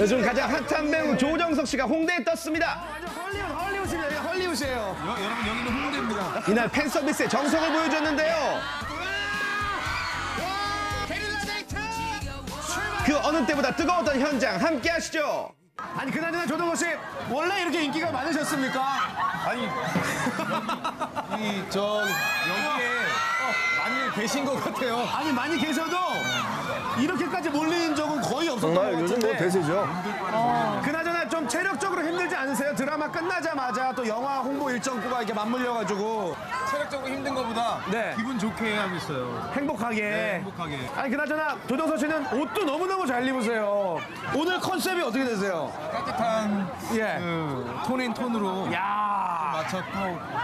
요즘 가장 핫한 배우 조정석 씨가 홍대에 떴습니다. 헐리우드, 헐리우드입니다. 여기 헐리우드예요. 여, 여러분 여기는 홍대입니다. 이날 팬 서비스의 정석을 보여줬는데요. 그 어느 때보다 뜨거웠던 현장 함께 하시죠. 아니 그나저나 조동호 씨 원래 이렇게 인기가 많으셨습니까? 아니 이저 여기에 많이 계신 것 같아요. 아니 많이 계셔도 이렇게까지 몰리는 적은 거의 없었던 것 같은데. 뭐 대세죠. 그나저나 좀 체력적으로 힘들지 않으세요? 드라마 끝나자마자 또 영화 홍보 일정구가 이렇게 맞물려가지고 체력적으로 힘든 것보다 네. 기분 좋게 하고 있어요. 행복하게. 네, 행복하게. 아니 그나저나 조정석 씨는 옷도 너무너무 잘 입으세요. 오늘 컨셉이 어떻게 되세요? 따뜻한 예. 그 톤인 톤으로 야. 맞췄고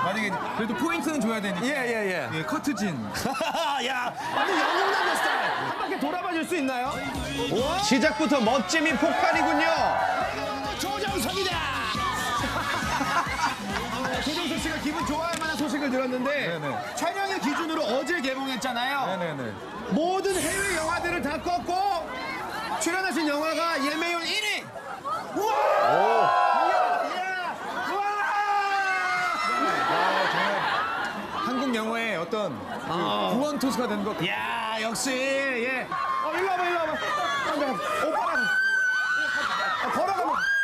만약에 그래도 포인트는 줘야 되니까 예예예. 예, 커트진 야, 아주 영웅남의 스타일. 한 바퀴 돌아봐 줄 수 있나요? 시작부터 멋짐이 폭발이군요. 조정석 씨가 기분 좋아할 만한 소식을 들었는데 네네. 촬영일 기준으로 어제 개봉했잖아요. 네네네. 모든 해외 영화들을 다 꺾고 출연하신 영화가 예매율 1위. 우와! 이야! 우와! 한국 영화의 어떤 그 구원 토스가 된 것. 야 역시 예. 어 일로 와봐 일로 와봐. 어, 오빠랑 어, 걸어가면.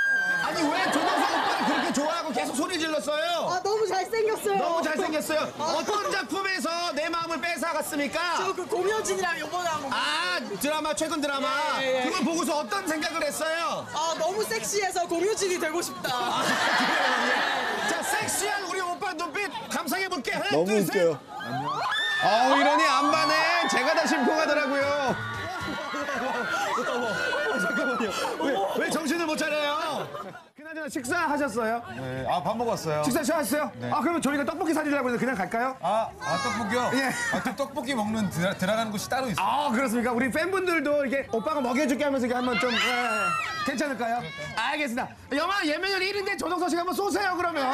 아니 왜 조정석 오빠를 그렇게 좋아하고 계속 소리 질렀어요? 아 너무 잘생겼어요. 너무 잘생겼어요. 어떤 작품에서 내 마음을 뺏어갔습니까? 저그 공효진이랑 요번에 한 거. 아 드라마 최근 드라마 예, 예. 그걸 보고서 어떤 생각을 했어요? 아 너무 섹시해서 공효진이 되고 싶다. 자 섹시한 우리 오빠 눈빛 감상해 볼게. 하나 너무 둘 셋. 웃겨요. 어 이러니 안 반해. 제가 다 심쿵하더라고요. 왜, 왜 정신을 못 차려요? 그나저나 식사하셨어요? 네. 아 밥 먹었어요. 식사 하셨어요? 아 그러면 저희가 떡볶이 사드리려고 했는데 그냥 갈까요? 아, 아 떡볶이요? 예. 아, 또 떡볶이 먹는 들어, 들어가는 곳이 따로 있어요. 아 그렇습니까? 우리 팬분들도 이게 오빠가 먹여줄게 하면서 이게 한번 좀 예, 괜찮을까요? 알겠습니다. 영화 예매율 1인데 조동석 씨가 한번 쏘세요 그러면.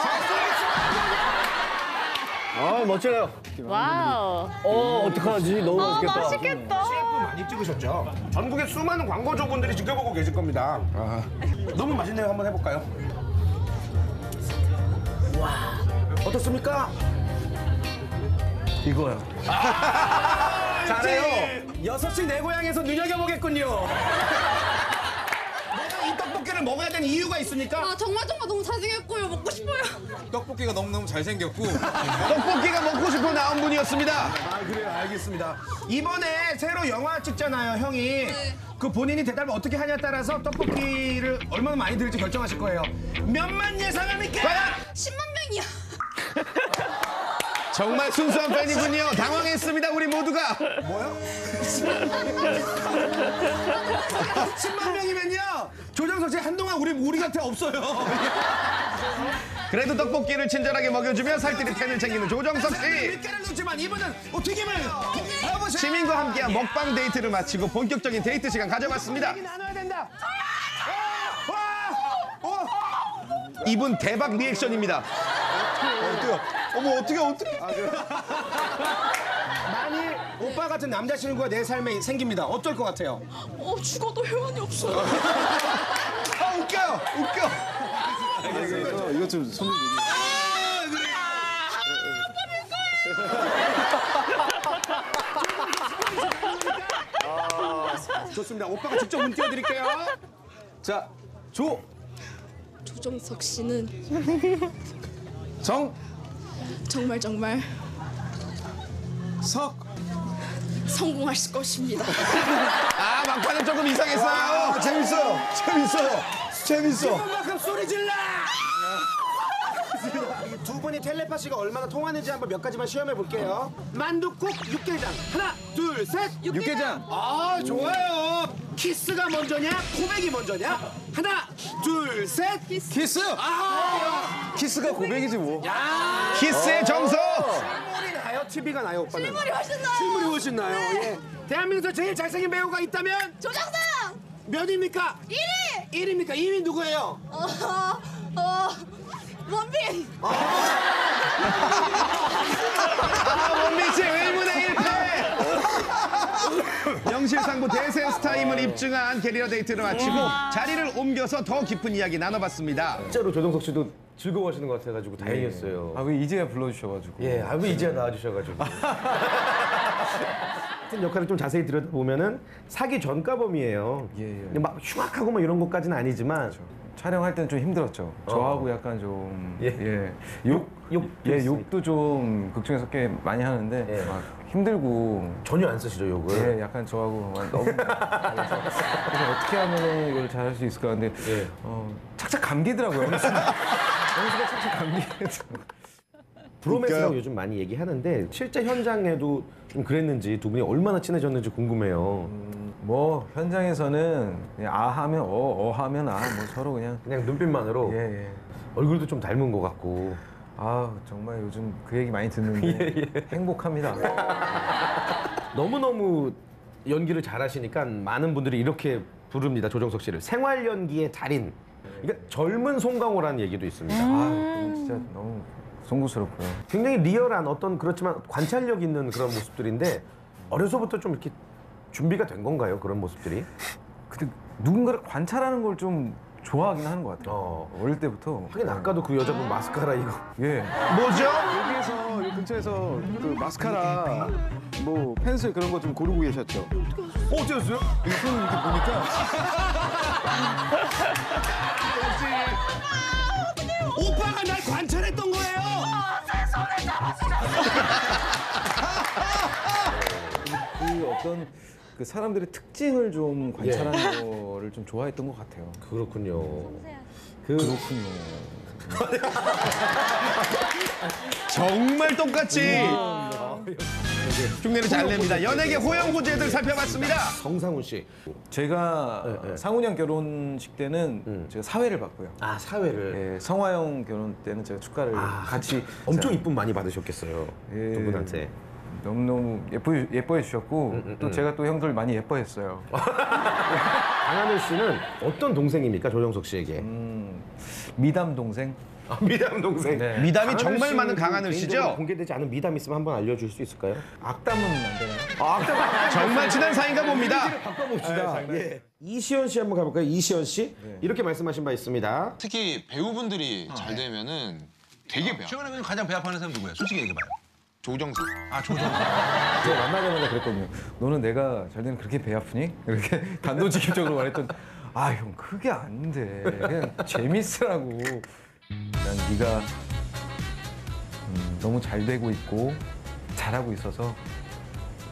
아 멋져요. 와우. 어 어떡하지? 너무 아, 맛있겠다. 맛있겠다. 많이 찍으셨죠? 전국의 수많은 광고주분들이 지켜보고 계실 겁니다. 너무 맛있네요. 한번 해볼까요? 와 어떻습니까? 이거요. 잘해요. 여섯 시 내 고향에서 눈여겨보겠군요. 내가 이 떡볶이를 먹어야 되는 이유가 있습니까? 아 정말 정말 너무 잘생겼고요. 먹고 싶어요. 떡볶이가 너무너무 잘생겼고 떡볶이가 싶어 나온 분이었습니다. 아 그래요 알겠습니다 이번에 새로 영화 찍잖아요 형이 그 본인이 대답을 어떻게 하냐에 따라서 떡볶이를 얼마나 많이 들을지 결정하실 거예요 몇만 예상합니까? 과연 10만 명이야. 정말 순수한 팬이군요. 당황했습니다 우리 모두가. 뭐요? 10만 명이면요 조정석 씨 한동안 우리 우리 곁에 없어요 그래도 떡볶이를 친절하게 먹여주며 살뜰히 팬을 챙기는 조정석 씨. 밀가를 넣지만 이번엔 어, 튀김을 해보세요 시민과 함께한 먹방 데이트를 마치고 본격적인 데이트 시간 가져봤습니다. 나눠야 된다 와! 와! 와! 이분 대박 리액션입니다. 어머 어떻게 어떻게 만일 오빠 같은 남자친구가 내 삶에 생깁니다 어떨 것 같아요? 어 죽어도 회원이 없어요. 아 웃겨요, 웃겨. 이거 좀 손님 좋습니다. 오빠가 직접 문 띄워드릴게요. 자, 조, 조정석 씨는 정, 정말 정말 석. 성공하실 것입니다. 아 막판은 조금 이상했어요. 재밌어요, 재밌어요, 재밌어. 만큼 소리 질러! 두 분이 텔레파시가 얼마나 통하는지 한번 몇 가지만 시험해 볼게요. 만두국 육개장 하나 둘 셋. 육개장 아 좋아요. 키스가 먼저냐 고백이 먼저냐 하나 둘 셋. 키스 아 키스가 고백이지 뭐 키스의 정석. 실물이 나요 TV가 나요 오빠는. 실물이 훨씬 나요. 실물이 훨씬 나요. 예. 대한민국에서 제일 잘생긴 배우가 있다면 조정석 몇입니까? 1위. 1위입니까? 2위 누구예요? 어, 어, 원빈. 아 원빈 씨 의문의 일패. 명실상부 대세 스타임을 입증한 게릴라 데이트를 마치고 자리를 옮겨서 더 깊은 이야기 나눠봤습니다. 진짜로 조정석 씨도 즐거워하시는 것 같아가지고 다행이었어요. 아, 왜 이제야 불러주셔가지고. 예, 아 뭐 이제야 나와주셔가지고. 같은 역할을 좀 자세히 들여다보면은 사기 전과범이에요. 예, 예. 막 흉악하고 뭐 이런 것까지는 아니지만 촬영할 때는 좀 힘들었죠. 저하고 약간 좀. 예. 예. 욕, 욕도 예, 있으니까. 욕도 좀 극중에서 꽤 많이 하는데 예. 막 힘들고 전혀 안 쓰시죠 욕을. 예, 약간 저하고 막 너무 달라서 그래서 어떻게 하면 이걸 잘할 수 있을까 근데 예. 어, 착착 감기더라고요. 어느 순간 어느 순간 착착 감기더라고요. 브로맨스라고 웃겨요. 요즘 많이 얘기하는데 실제 현장에도 좀 그랬는지 두 분이 얼마나 친해졌는지 궁금해요. 뭐 현장에서는 그냥 아 하면 어, 어 하면 아, 뭐 서로 그냥 그냥 눈빛만으로 예, 예. 얼굴도 좀 닮은 것 같고. 아 정말 요즘 그 얘기 많이 듣는데 행복합니다. 너무너무 연기를 잘하시니까 많은 분들이 이렇게 부릅니다. 조정석 씨를 생활 연기의 달인. 그러니까 젊은 송강호라는 얘기도 있습니다. 아 진짜 너무 송구스럽고요. 굉장히 리얼한 어떤 그렇지만 관찰력 있는 그런 모습들인데 어려서부터 좀 이렇게 준비가 된 건가요? 그런 모습들이? 근데 누군가를 관찰하는 걸 좀 좋아하긴 하는 것 같아요. 어. 어릴 때부터. 하긴 아까도 그 여자분 마스카라 이거 예. 뭐죠? 여기에서 이 근처에서 그 마스카라 뭐 펜슬 그런 거 좀 고르고 계셨죠. 어, 어째였어요? 손 이렇게 보니까 오빠가 날 관찰했던 거예요. 그 어떤 그 사람들의 특징을 좀 관찰하는 거를 좀 좋아했던 것 같아요. 그렇군요. 그렇군요. 정말 똑같이 흉내를 잘 냅니다. 연예계 호영 호재들 살펴봤습니다. 정상훈 씨. 제가 네, 네. 상훈이 형 결혼식 때는 음. 제가 사회를 받고요. 아, 사회를. 예, 성화 형 결혼 때는 제가 축가를 같이 엄청 자, 이쁨 많이 받으셨겠어요. 예. 두 분한테. 너무너무 예뻐 예뻐해 주셨고 음, 또 제가 또 형들 많이 예뻐했어요. 강하늘 씨는 어떤 동생입니까? 조정석 씨에게. 음, 미담 동생. 아, 미담 동생. 네. 미담이 정말 씨 많은 그 강하늘 개인적으로 씨죠? 공개되지 않은 미담 있으면 한번 알려줄 수 있을까요? 악담은 안 되나요? 아, 정말 친한 사이인가 봅니다. 바꿔봅시다. 예. 이시연 씨 한번 가볼까요? 이시연 씨 이렇게 말씀하신 바 있습니다. 특히 배우분들이 잘 되면은 되게 배워. 최근에 가장 배합하는 사람 누구예요? 솔직히 얘기해봐요. 조정석. 아 조정. 제가 만나자마자 그랬거든요. 너는 내가 잘 되면 그렇게 배 아프니? 이렇게 단도직입적으로 말했던. 아 형 그게 안 돼. 그냥 재밌으라고. 난 네가 음, 너무 잘 되고 있고 잘하고 있어서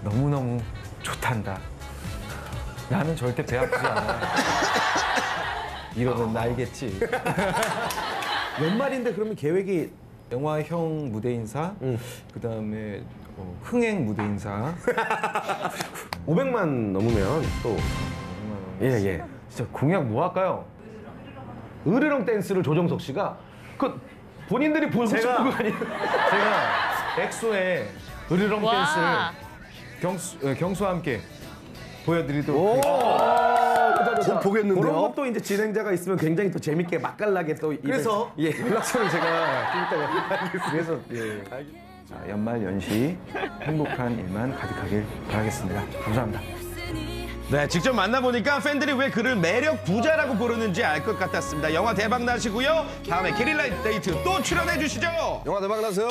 너무 너무 좋단다. 나는 절대 배 아프지 않아. 이러면 날겠지. 연말인데 그러면 계획이 영화형 무대 인사, 음. 그 다음에 어, 흥행 무대 인사. 500만 넘으면 또 예, 예. 진짜 공약 뭐 할까요? 으르렁 댄스를 조정석 씨가 그 본인들이 보고 싶은 제가- 거 아니에요? 제가 엑소의 으르렁 댄스를 경수, 어, 경수와 함께 보여드리도록 하겠습니다. 보겠는데요? 그런 것도 이제 진행자가 있으면 굉장히 또 재밌게 맛깔나게 또 그래서 예. 연락처를 제가 좀 이따가 그래서 예. 자, 연말 연시 행복한 일만 가득하길 바라겠습니다. 감사합니다. 네, 직접 만나보니까 팬들이 왜 그를 매력 부자라고 부르는지 알 것 같았습니다. 영화 대박 나시고요. 다음에 게릴라 데이트 또 출연해 주시죠. 영화 대박 나세요.